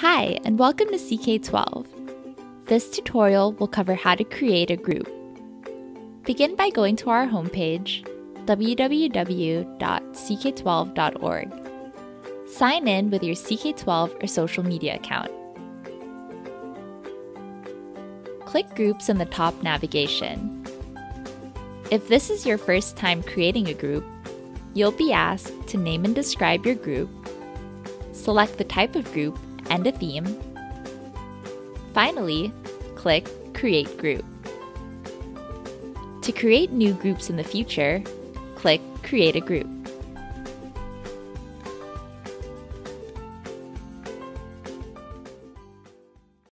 Hi, and welcome to CK12. This tutorial will cover how to create a group. Begin by going to our homepage, www.ck12.org. Sign in with your CK12 or social media account. Click Groups in the top navigation. If this is your first time creating a group, you'll be asked to name and describe your group, select the type of group and a theme. Finally, click Create Group. To create new groups in the future, click Create a Group.